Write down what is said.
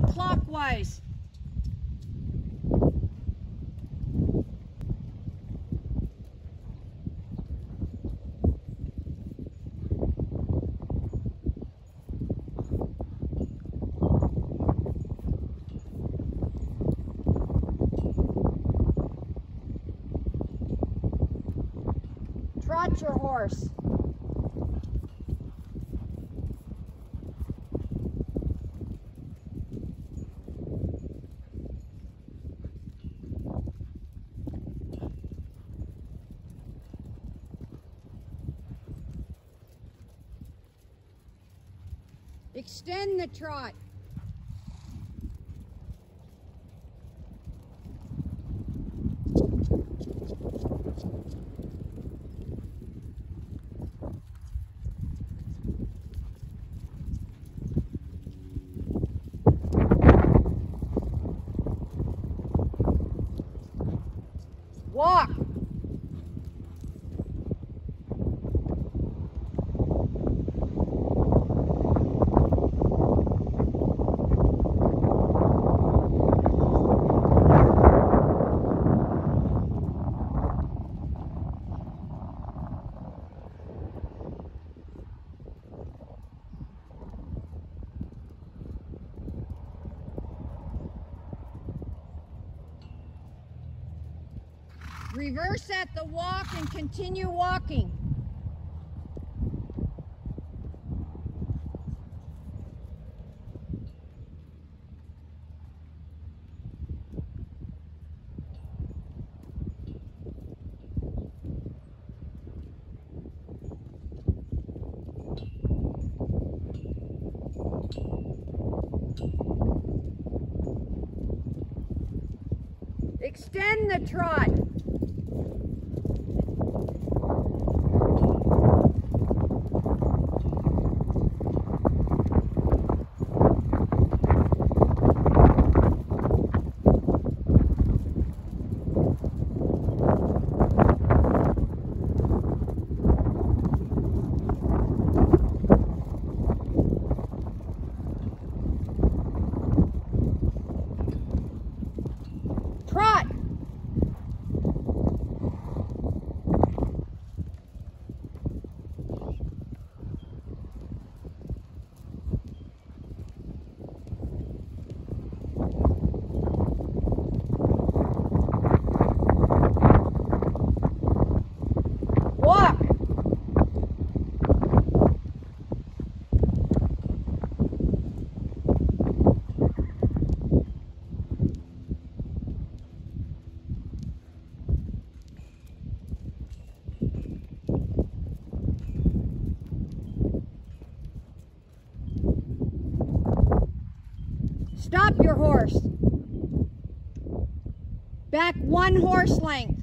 walk clockwise. Trot your horse. Extend the trot. Walk. Reverse at the walk and continue walking. Extend the trot. Walk. Stop your horse. Back one horse length.